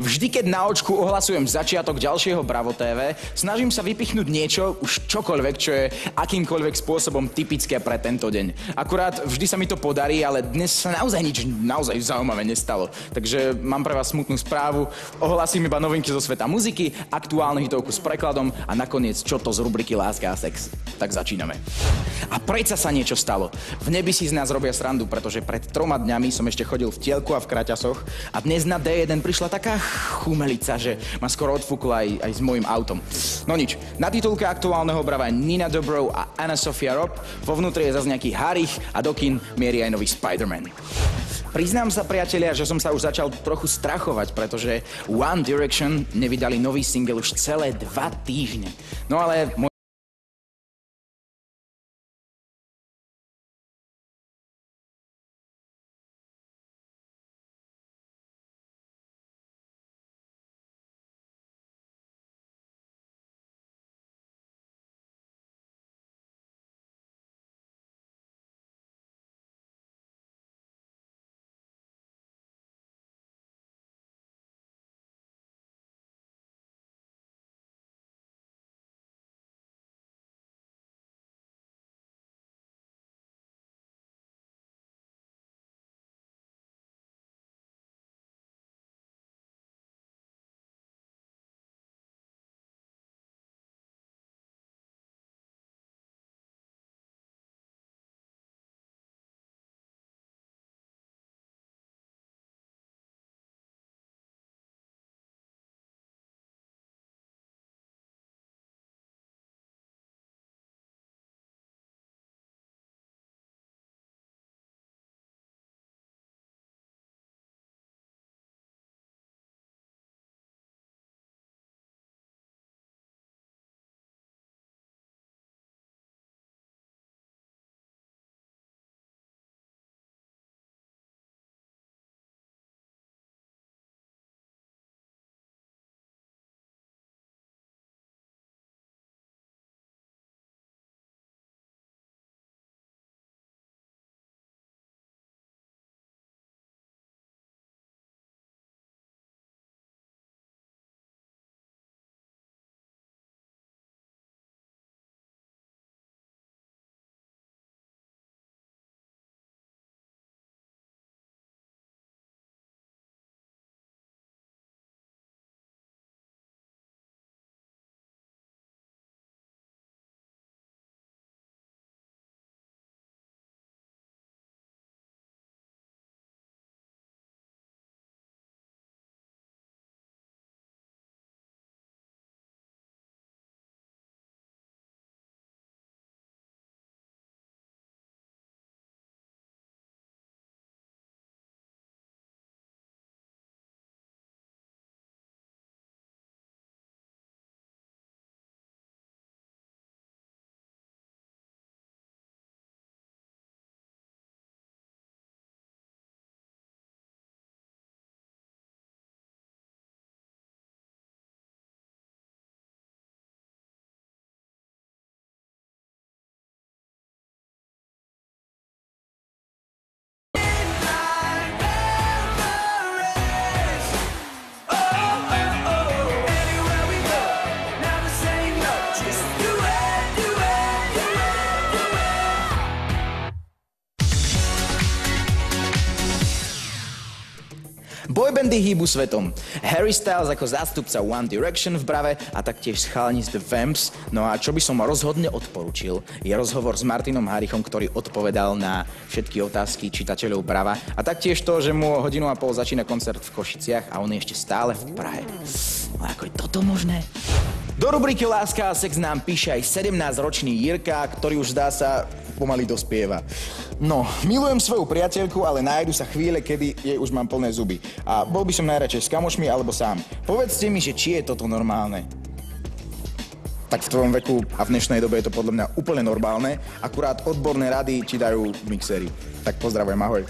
Vždy, keď na očku ohlasujem začiatok ďalšieho Bravo TV, snažím sa vypichnúť niečo, už čokoľvek, čo je akýmkoľvek spôsobom typické pre tento deň. Akurát vždy sa mi to podarí, ale dnes sa naozaj nič naozaj zaujímavé nestalo. Takže mám pre vás smutnú správu. Ohlasím iba novinky zo sveta muziky, aktuálnu hitovku s prekladom a nakoniec čo to z rubriky Láska a sex. Tak začíname. A predsa sa niečo stalo. V nebi si z nás robia srandu, pretože pred troma dňami som ešte chodil v tielku a v kraťasoch a dnes na D1 prišla taká chumelica, že ma skoro odfúkla aj, aj s môjim autom. No nič, na titulke aktuálneho brava Nina Dobrov a Anna Sofia Robb, vo vnútri je zase nejaký Harich a do kin mierí aj nový Spider-Man. Priznám sa, priatelia, že som sa už začal trochu strachovať, pretože One Direction nevydali nový single už celé dva týždne. No ale Boybandy hýbu svetom. Harry Styles ako zástupca One Direction v Brave a taktiež schalani z The Vamps. No a čo by som rozhodne odporučil, je rozhovor s Martinom Harichom, ktorý odpovedal na všetky otázky čitateľov Brava a taktiež to, že mu hodinu a pol začína koncert v Košiciach a on je ešte stále v Prahe. No ako je toto možné? Do rubriky Láska a sex nám píše aj 17-ročný Jirka, ktorý už zdá sa pomaly dospieva. No, milujem svoju priateľku, ale nájdu sa chvíle, kedy jej už mám plné zuby. A bol by som najradšej s kamošmi alebo sám. Povedzte mi, že či je toto normálne. Tak v tvojom veku a v dnešnej dobe je to podľa mňa úplne normálne, akurát odborné rady ti dajú mixery. Tak pozdravujem, ahoj.